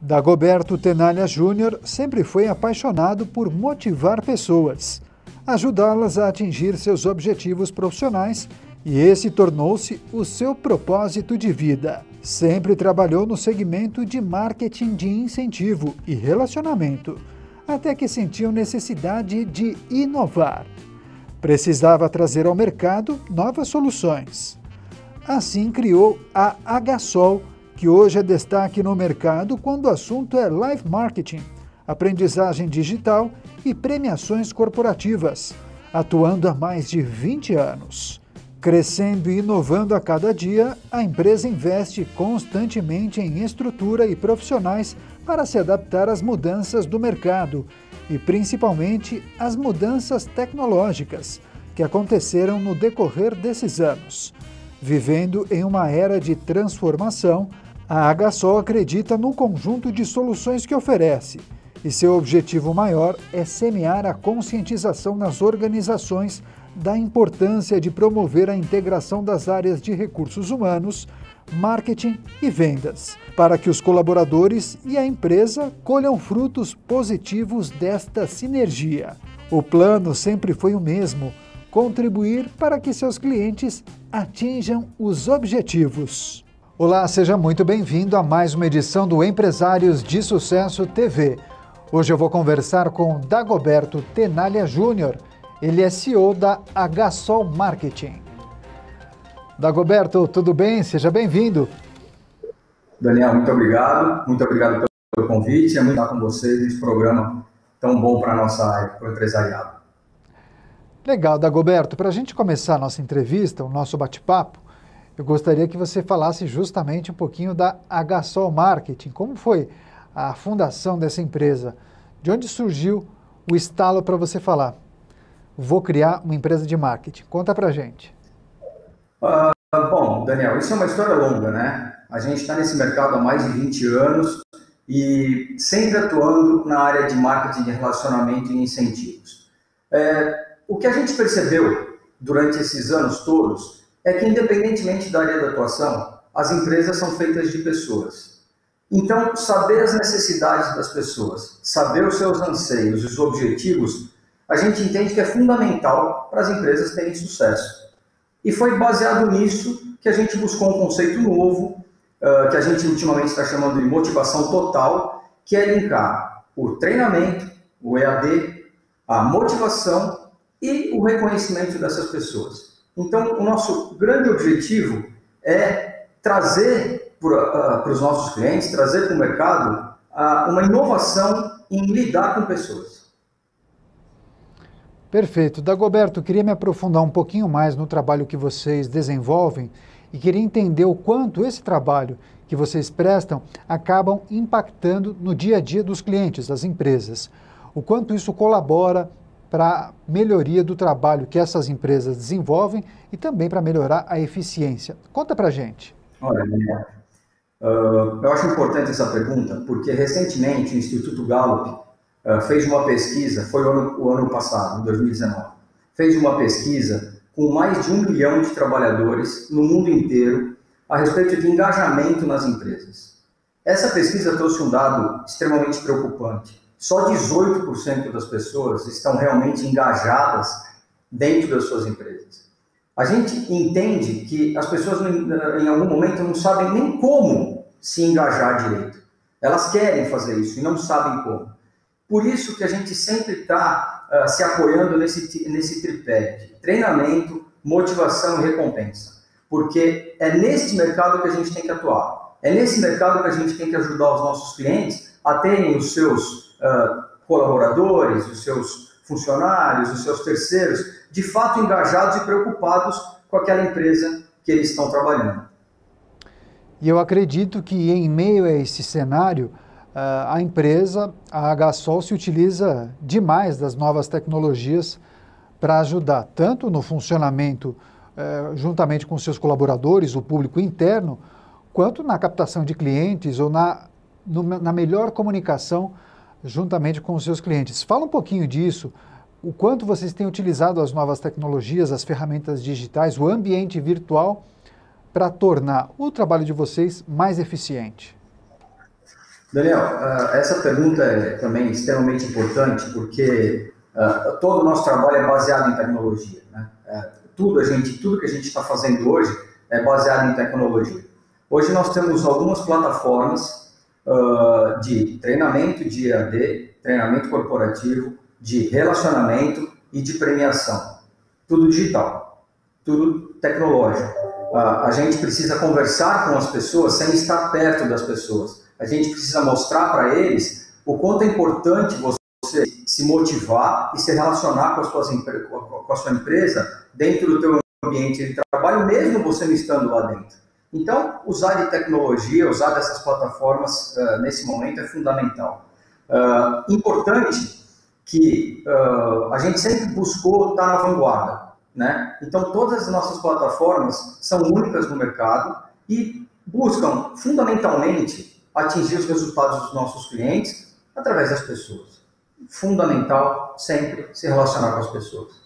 Dagoberto Tenalha Júnior sempre foi apaixonado por motivar pessoas, ajudá-las a atingir seus objetivos profissionais e esse tornou-se o seu propósito de vida. Sempre trabalhou no segmento de marketing de incentivo e relacionamento, até que sentiu necessidade de inovar. Precisava trazer ao mercado novas soluções. Assim criou a HSOL, que hoje é destaque no mercado quando o assunto é live marketing, aprendizagem digital e premiações corporativas, atuando há mais de 20 anos. Crescendo e inovando a cada dia, a empresa investe constantemente em estrutura e profissionais para se adaptar às mudanças do mercado e principalmente às mudanças tecnológicas que aconteceram no decorrer desses anos. Vivendo em uma era de transformação, a HSO acredita no conjunto de soluções que oferece e seu objetivo maior é semear a conscientização nas organizações da importância de promover a integração das áreas de recursos humanos, marketing e vendas, para que os colaboradores e a empresa colham frutos positivos desta sinergia. O plano sempre foi o mesmo: contribuir para que seus clientes atinjam os objetivos. Olá, seja muito bem-vindo a mais uma edição do Empresários de Sucesso TV. Hoje eu vou conversar com Dagoberto Tenalha Júnior. Ele é CEO da HSOL Marketing. Dagoberto, tudo bem? Seja bem-vindo. Daniel, muito obrigado. Muito obrigado pelo convite. É muito estar com vocês nesse programa tão bom para a nossa área, para o empresariado. Legal, Dagoberto. Para a gente começar a nossa entrevista, o nosso bate-papo, eu gostaria que você falasse justamente um pouquinho da HSOL Marketing. Como foi a fundação dessa empresa? De onde surgiu o estalo para você falar? Vou criar uma empresa de marketing. Conta para gente. Uh, bom, Daniel, isso é uma história longa, né? A gente está nesse mercado há mais de 20 anos e sempre atuando na área de marketing de relacionamento e incentivos. É, o que a gente percebeu durante esses anos todos é que, independentemente da área de atuação, as empresas são feitas de pessoas. Então, saber as necessidades das pessoas, saber os seus anseios, os objetivos, a gente entende que é fundamental para as empresas terem sucesso. E foi baseado nisso que a gente buscou um conceito novo, que a gente ultimamente está chamando de motivação total, que é linkar o treinamento, o EAD, a motivação e o reconhecimento dessas pessoas. Então, o nosso grande objetivo é trazer para uh, os nossos clientes, trazer para o mercado uh, uma inovação em lidar com pessoas. Perfeito. Dagoberto, queria me aprofundar um pouquinho mais no trabalho que vocês desenvolvem e queria entender o quanto esse trabalho que vocês prestam acabam impactando no dia a dia dos clientes, das empresas. O quanto isso colabora para melhoria do trabalho que essas empresas desenvolvem e também para melhorar a eficiência. Conta para gente. Olha, uh, eu acho importante essa pergunta, porque recentemente o Instituto Gallup uh, fez uma pesquisa, foi o ano, o ano passado, 2019, fez uma pesquisa com mais de um milhão de trabalhadores no mundo inteiro a respeito de engajamento nas empresas. Essa pesquisa trouxe um dado extremamente preocupante só 18% das pessoas estão realmente engajadas dentro das suas empresas. A gente entende que as pessoas, em algum momento, não sabem nem como se engajar direito. Elas querem fazer isso e não sabem como. Por isso que a gente sempre está uh, se apoiando nesse, nesse tripé de treinamento, motivação e recompensa. Porque é nesse mercado que a gente tem que atuar. É nesse mercado que a gente tem que ajudar os nossos clientes a terem os seus uh, colaboradores, os seus funcionários, os seus terceiros, de fato engajados e preocupados com aquela empresa que eles estão trabalhando. E eu acredito que em meio a esse cenário, a empresa, a HSOL, se utiliza demais das novas tecnologias para ajudar tanto no funcionamento eh, juntamente com seus colaboradores, o público interno, quanto na captação de clientes ou na, na melhor comunicação juntamente com os seus clientes. Fala um pouquinho disso, o quanto vocês têm utilizado as novas tecnologias, as ferramentas digitais, o ambiente virtual para tornar o trabalho de vocês mais eficiente. Daniel, uh, essa pergunta é também extremamente importante porque uh, todo o nosso trabalho é baseado em tecnologia. Né? Uh, tudo, a gente, tudo que a gente está fazendo hoje é baseado em tecnologia. Hoje nós temos algumas plataformas de treinamento de EAD, treinamento corporativo, de relacionamento e de premiação. Tudo digital, tudo tecnológico. A gente precisa conversar com as pessoas sem estar perto das pessoas. A gente precisa mostrar para eles o quanto é importante você se motivar e se relacionar com, as suas, com a sua empresa dentro do teu ambiente de trabalho, mesmo você não estando lá dentro. Então, usar de tecnologia, usar dessas plataformas uh, nesse momento é fundamental. Uh, importante que uh, a gente sempre buscou estar na vanguarda. Né? Então, todas as nossas plataformas são únicas no mercado e buscam, fundamentalmente, atingir os resultados dos nossos clientes através das pessoas. Fundamental sempre se relacionar com as pessoas.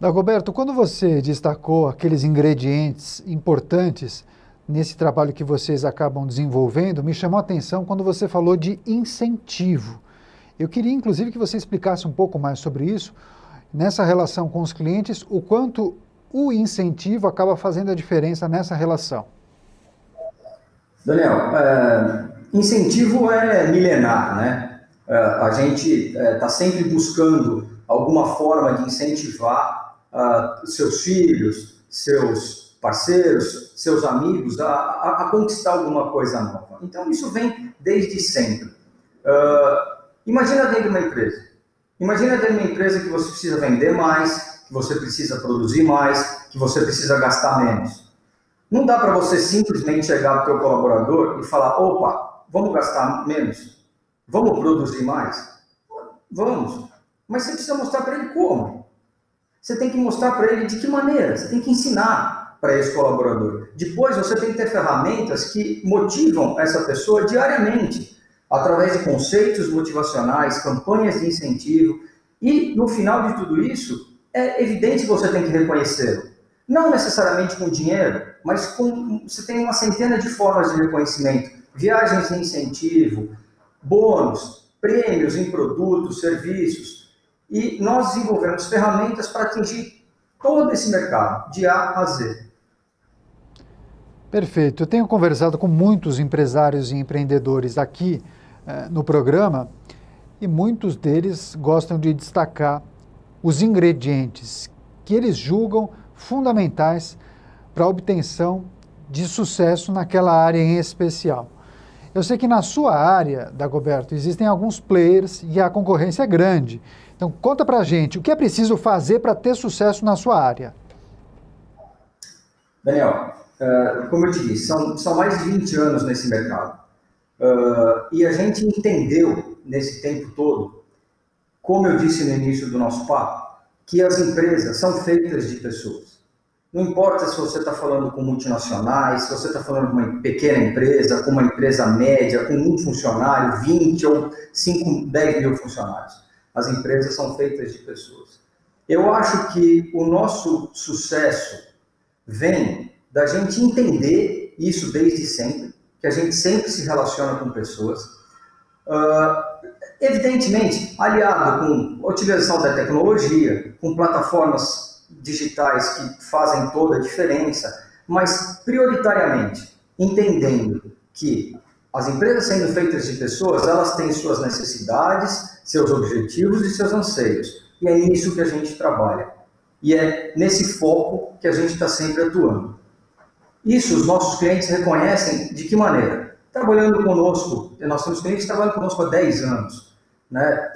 Dagoberto, quando você destacou aqueles ingredientes importantes nesse trabalho que vocês acabam desenvolvendo, me chamou a atenção quando você falou de incentivo. Eu queria, inclusive, que você explicasse um pouco mais sobre isso, nessa relação com os clientes, o quanto o incentivo acaba fazendo a diferença nessa relação. Daniel, é, incentivo é milenar, né? É, a gente está é, tá sempre buscando alguma forma de incentivar uh, seus filhos, seus parceiros, seus amigos a, a, a, conquistar alguma coisa nova. Então, isso vem desde sempre. Uh, imagina dentro de uma empresa. Imagina dentro de uma empresa que você precisa vender mais, que você precisa produzir mais, que você precisa gastar menos. Não dá para você simplesmente chegar para o teu colaborador e falar, opa, vamos gastar menos? Vamos produzir mais? Vamos. Mas você precisa mostrar para ele como. Você tem que mostrar para ele de que maneira. Você tem que ensinar para esse colaborador. Depois você tem que ter ferramentas que motivam essa pessoa diariamente, através de conceitos motivacionais, campanhas de incentivo. E no final de tudo isso, é evidente que você tem que reconhecê-lo. Não necessariamente com dinheiro, mas com, você tem uma centena de formas de reconhecimento. Viagens de incentivo, bônus, prêmios em produtos, serviços. E nós desenvolvemos ferramentas para atingir todo esse mercado, de A a Z. Perfeito. Eu tenho conversado com muitos empresários e empreendedores aqui eh, no programa e muitos deles gostam de destacar os ingredientes que eles julgam fundamentais para a obtenção de sucesso naquela área em especial. Eu sei que na sua área, Dagoberto, existem alguns players e a concorrência é grande. Então, conta para a gente, o que é preciso fazer para ter sucesso na sua área? Daniel, uh, como eu te disse, são, são mais de 20 anos nesse mercado. Uh, e a gente entendeu nesse tempo todo, como eu disse no início do nosso papo, que as empresas são feitas de pessoas. Não importa se você está falando com multinacionais, se você está falando com uma pequena empresa, com uma empresa média, com um funcionário, 20 ou 5, 10 mil funcionários. As empresas são feitas de pessoas. Eu acho que o nosso sucesso vem da gente entender isso desde sempre, que a gente sempre se relaciona com pessoas. Uh, evidentemente, aliado com a utilização da tecnologia, com plataformas digitais que fazem toda a diferença, mas prioritariamente entendendo que as empresas sendo feitas de pessoas, elas têm suas necessidades, seus objetivos e seus anseios. E é nisso que a gente trabalha. E é nesse foco que a gente está sempre atuando. Isso os nossos clientes reconhecem de que maneira? Trabalhando conosco, nós temos clientes que trabalham conosco há 10 anos, né?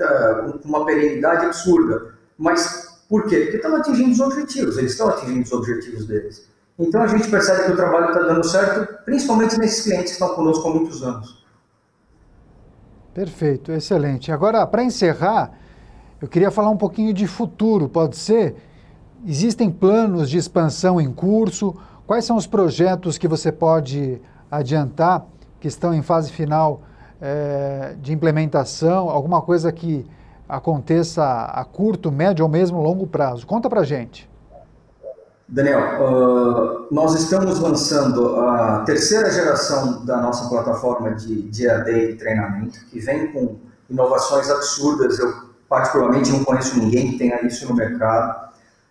com uma perenidade absurda. Mas por quê? Porque estão atingindo os objetivos, eles estão atingindo os objetivos deles. Então a gente percebe que o trabalho está dando certo, principalmente nesses clientes que estão conosco há muitos anos. Perfeito, excelente. Agora, para encerrar, eu queria falar um pouquinho de futuro, pode ser? Existem planos de expansão em curso? Quais são os projetos que você pode adiantar que estão em fase final é, de implementação? Alguma coisa que aconteça a curto, médio ou mesmo longo prazo? Conta para gente. Daniel, uh, nós estamos lançando a terceira geração da nossa plataforma de, de EAD e treinamento, que vem com inovações absurdas. Eu, particularmente, não conheço ninguém que tenha isso no mercado.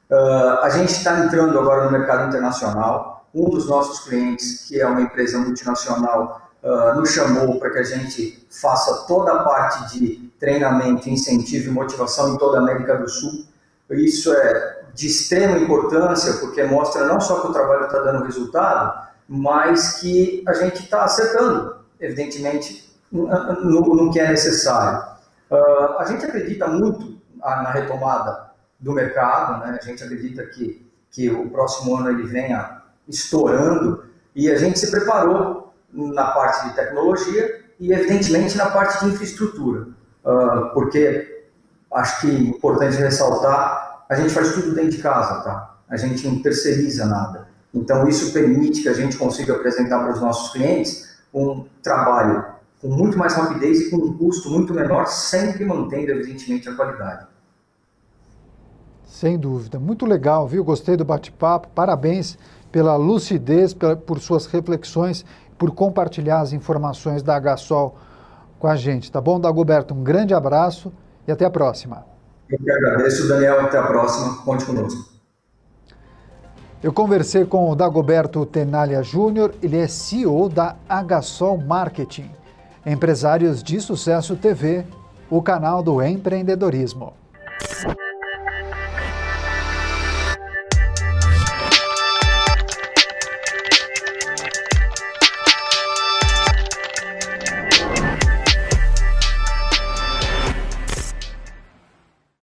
Uh, a gente está entrando agora no mercado internacional. Um dos nossos clientes, que é uma empresa multinacional, uh, nos chamou para que a gente faça toda a parte de treinamento, incentivo e motivação em toda a América do Sul. Isso é de extrema importância, porque mostra não só que o trabalho está dando resultado, mas que a gente está acertando, evidentemente, no, no, que é necessário. Uh, a gente acredita muito na retomada do mercado, né? a gente acredita que, que o próximo ano ele venha estourando e a gente se preparou na parte de tecnologia e, evidentemente, na parte de infraestrutura, uh, porque acho que é importante ressaltar a gente faz tudo dentro de casa, tá? A gente não terceiriza nada. Então, isso permite que a gente consiga apresentar para os nossos clientes um trabalho com muito mais rapidez e com um custo muito menor, sempre mantendo, evidentemente, a qualidade. Sem dúvida. Muito legal, viu? Gostei do bate-papo. Parabéns pela lucidez, por suas reflexões, por compartilhar as informações da HSOL com a gente. Tá bom, Dagoberto? Um grande abraço e até a próxima. Eu que agradeço, Daniel. Até a próxima. Conte conosco. Eu conversei com o Dagoberto Tenalha Júnior, ele é CEO da HSOL Marketing, Empresários de Sucesso TV, o canal do empreendedorismo.